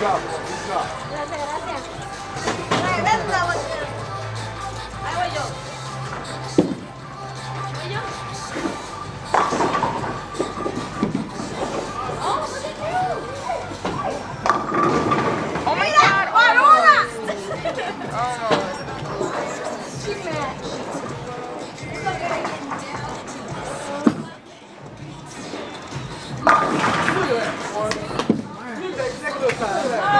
job. Good job. Look at that.